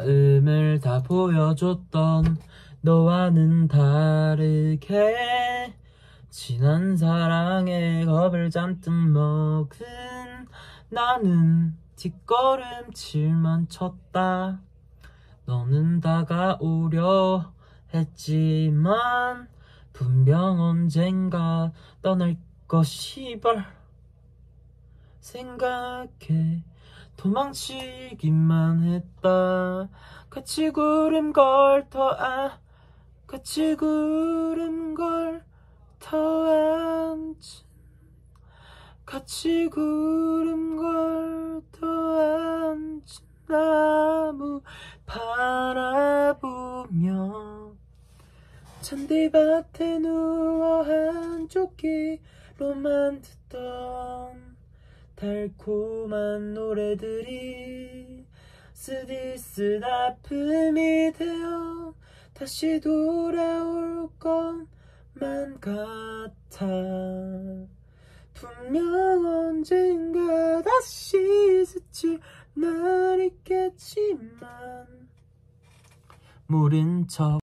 마음을 다 보여줬던 너와는 다르게 지난 사랑에 겁을 잔뜩 먹은 나는 뒷걸음질만 쳤다. 너는 다가오려 했지만 분명 언젠가 떠날 것이벌 생각해 도망치기만 했다. 같이 구름 걸터 아 같이 구름 걸터 앉은 같이 구름 걸터 앉은 나무 바라보며 잔디밭에 누워 한쪽 귀로만 듣던 달콤한 노래들이 쓰디쓴 아픔이 되어 다시 돌아올 것만 같아. 분명 언젠가 다시 스칠 날 있겠지만 모른 척